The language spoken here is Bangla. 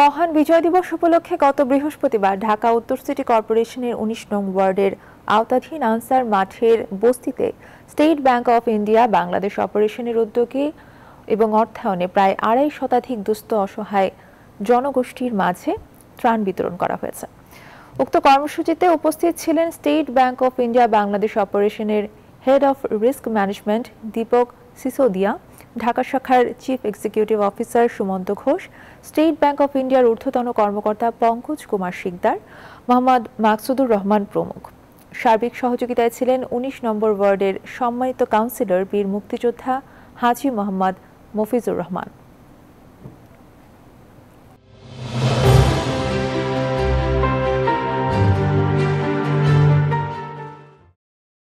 মহান বিজয় দিবস উপলক্ষে গত বৃহস্পতিবার ঢাকা উত্তর সিটি কর্পোরেশনের উনিশ নং ওয়ার্ডের আওতাধীন আনসার মাঠের বস্তিতে State Bank of India Bangladesh অপারেশনের উদ্যোগে এবং অর্থায়নে প্রায় আড়াই শতাধিক দুস্থ অসহায় জনগোষ্ঠীর মাঝে ত্রাণ বিতরণ করা হয়েছে। উক্ত কর্মসূচিতে উপস্থিত ছিলেন State Bank of India Bangladesh অপারেশনের head of risk management Deepak Sisodia Dhaka শাখার chief executive officer Sumanta Ghosh State Bank of ইন্ডিয়ার ঊর্ধ্বতন কর্মকর্তা পঙ্কজ কুমার শিকদার, মোহাম্মদ মাকসুদুর রহমান প্রমুখ। সার্বিক সহযোগিতায় ছিলেন ১৯ নম্বর ওয়ার্ডের সম্মানিত কাউন্সিলর বীর মুক্তিযোদ্ধা হাজি মোহাম্মদ মফিজুর রহমান।